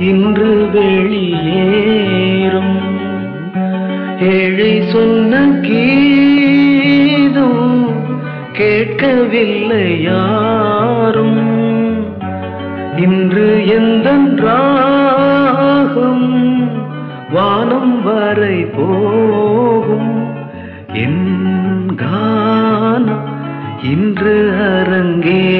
இன்று வெளியேறும். ஏழை சொன்ன கீதும் கேட்கவில்லை யாரும் இன்று எந்த ராகம் வானம் வரை போகும். என் கானம் இன்று அரங்கே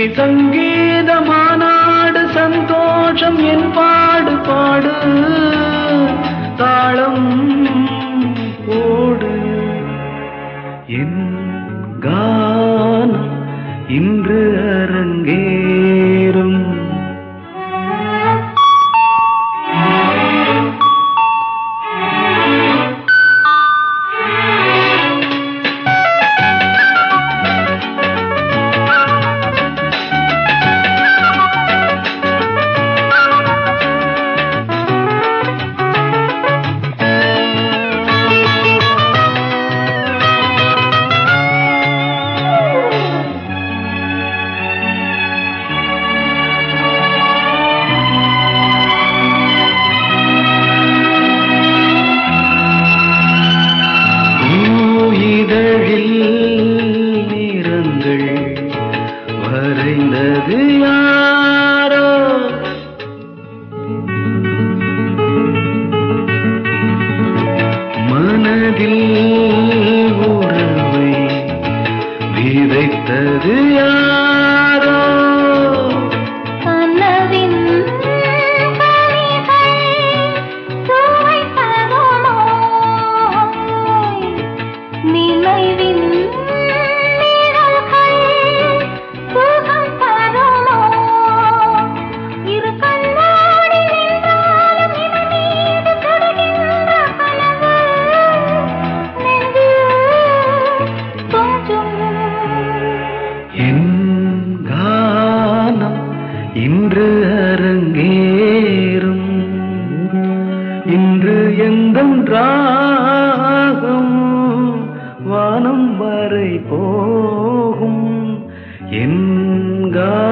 നിസംഗീ மனதில் गंगा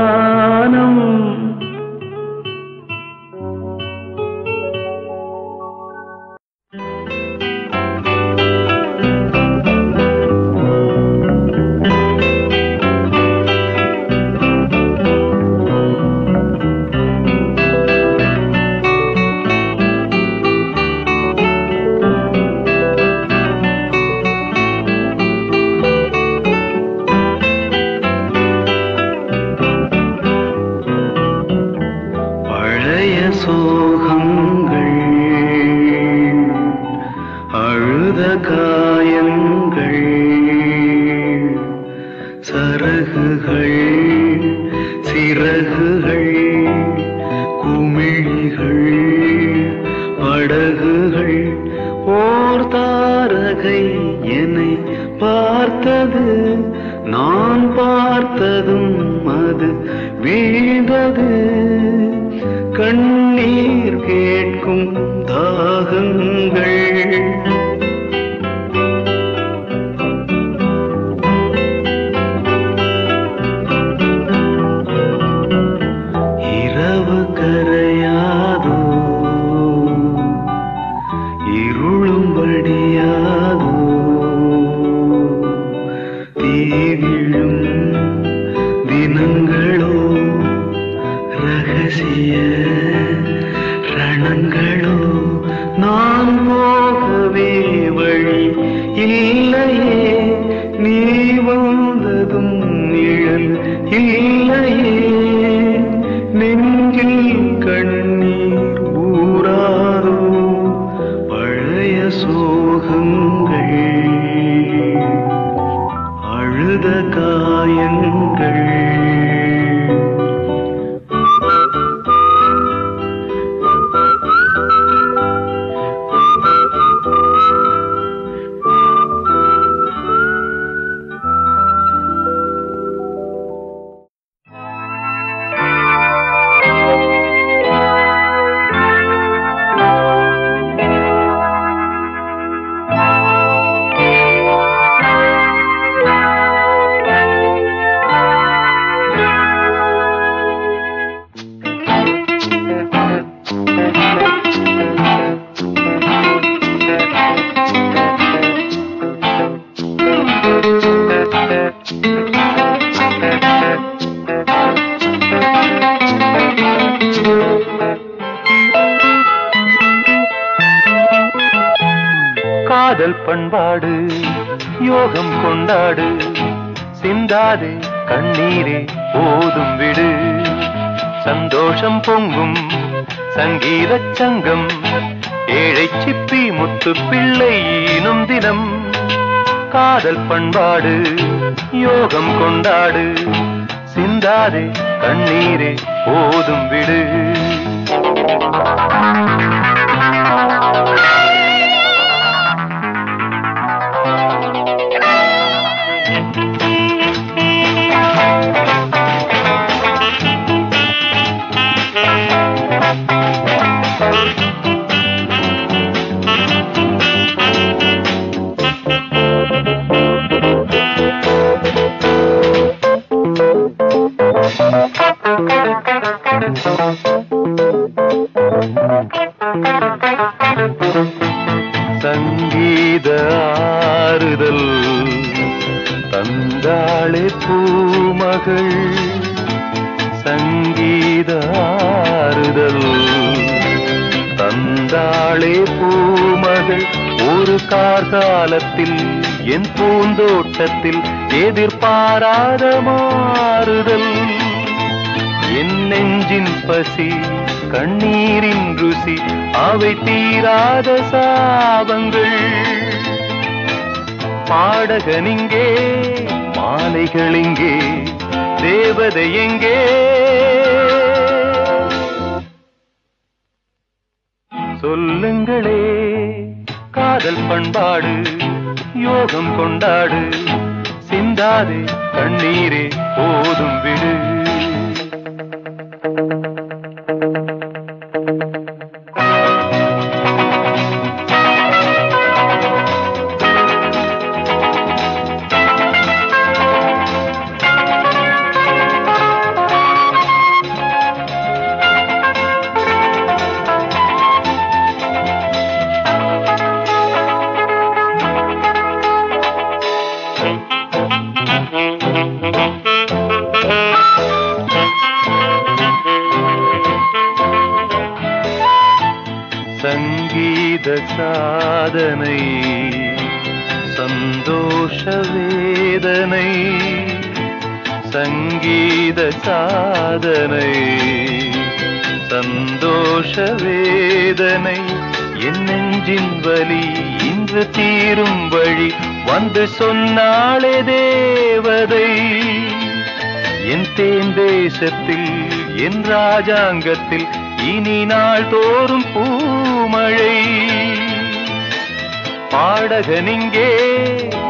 கண்ணீர் கேட்கும் தாகங்கள். ரணங்களோ நான் போகவே வழி இல்லை காதல் பண்பாடு யோகம் கொண்டாடு. சிந்தாதே கண்ணீரே போதும் விடு. சந்தோஷம் பொங்கும் சங்கீத சங்கம் ஏழை சிப்பி முத்து பிள்ளை ஈனும் தினம். காதல் பண்பாடு யோகம் கொண்டாடு. சிந்தாதே கண்ணீரே போதும் விடு. காலத்தில் என் பூந்தோட்டத்தில் எதிர்பாராத மாறுதல். என் நெஞ்சின் பசி கண்ணீரின் ருசி அவை தீராத சாபங்கள். பாடகனிங்கே மாலைகளிங்கே தேவதை எங்கே? சொல்லுங்களே. காதல் பண்பாடு யோகம் கொண்டாடு. சிந்தாதே கண்ணீரே போதும் விடு. சங்கீத சாதனை சந்தோஷ வேதனை சங்கீத சாதனை சந்தோஷ வேதனை என் நெஞ்சின் வலி இன்று தீரும் வழி வந்து சொன்னாளே தேவதை. என் தேன் தேசத்தில் என் ராஜாங்கத்தில் இனி நாள் தோறும் பூ நாடகனிங்கே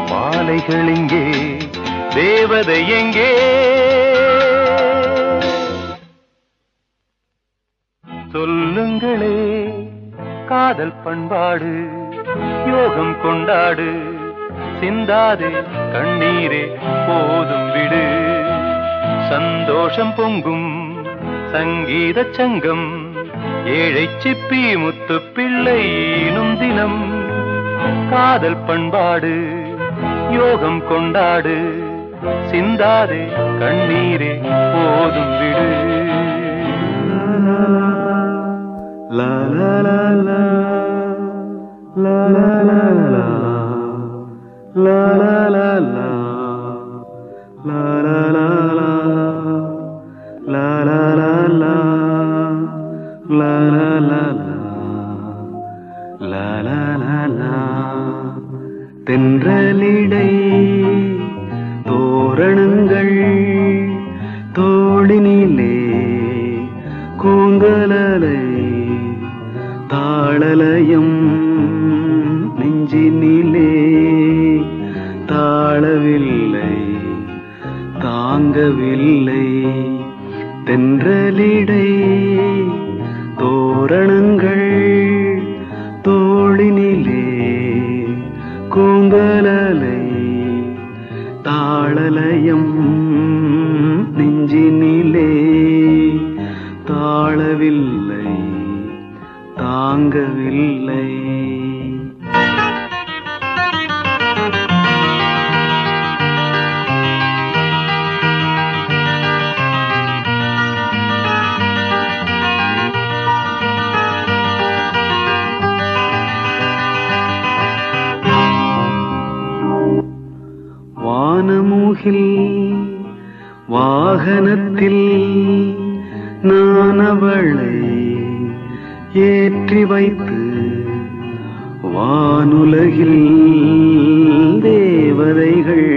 மாலைகள் இங்கே தேவதை எங்கே சொல்லுங்களே காதல் பண்பாடு யோகம் கொண்டாடு சிந்தாதே கண்ணீரே போதும் விடு. சந்தோஷம் பொங்கும் சங்கீத சங்கம் ஏழை சிப்பி முத்து பிள்ளை தினம். காதல் பண்பாடு யோகம் கொண்டாடு சிந்தாதே கண்ணீரே போதும் விடு லா லா லா லா லா லா லா லா லா லா லா லா லா லா லா la la la la la la la தென்றலிடை. தாளலயம் நெஞ்சினிலே. தாழவில்லை தாங்கவில்லை. வாகனத்தில் நான் அவளை ஏற்றி வைத்து வானுலகில் தேவதைகள்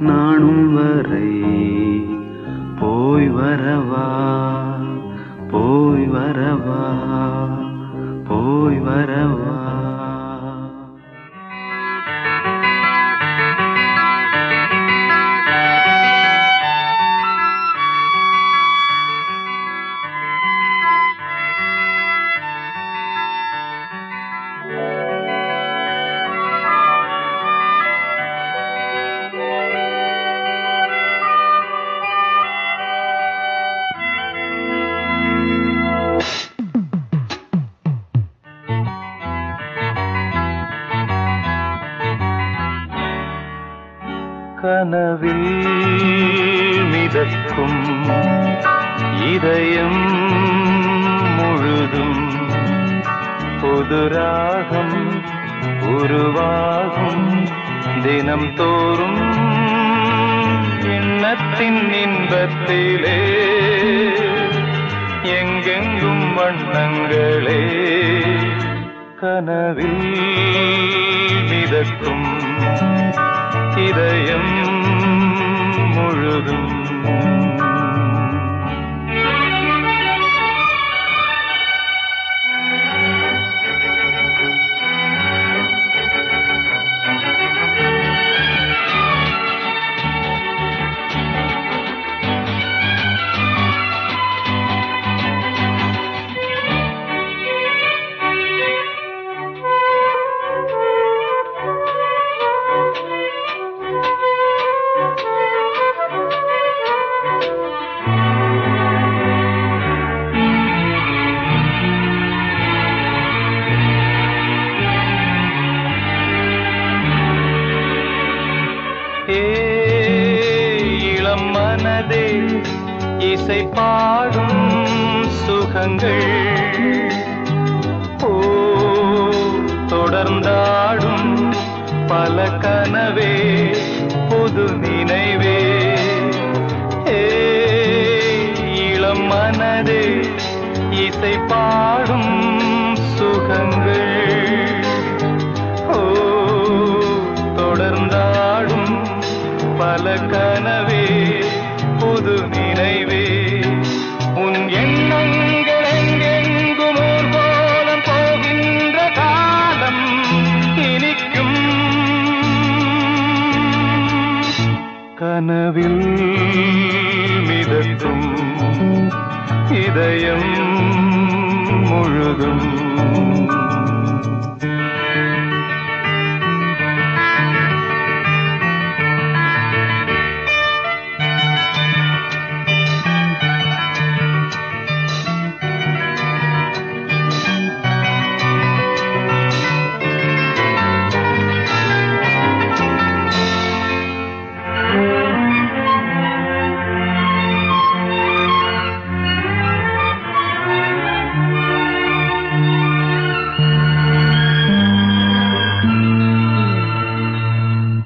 நானும் வரை போய் வரவா போய் வரவா போய் வரவா. இதயம் முழுதும் புதுராகம் உருவாகும் தினம் தோறும் எண்ணத்தின் இன்பத்திலே எங்கெங்கும் வண்ணங்களே கனவில் மிதக்கும் இதயம் முழுதும் சுகங்கள் ஓ தொடர்ந்தாடும் பல கனவே புது நினைவே. ஏ இளம் மனதே இசை பாடும் சுகங்கள் ஓ தொடர்ந்தாடும் பல கனவே புது கனவில் மிதக்கும் இதயம் முழுதும்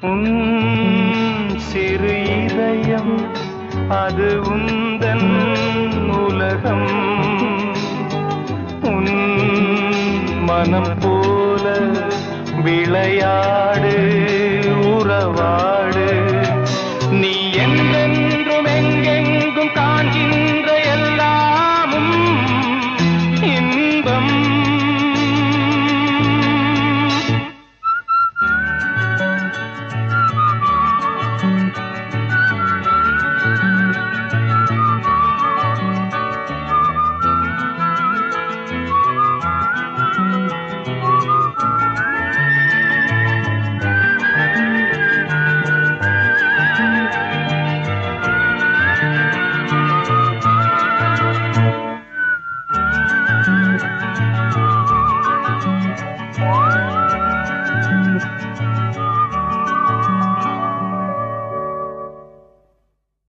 உன் சிறு இதயம் அது உந்தன் உலகம். உன் மனம் போல விளையாடு உறவாடு. நீ என்னென்றும் எங்கெங்கும் காண்கின்ற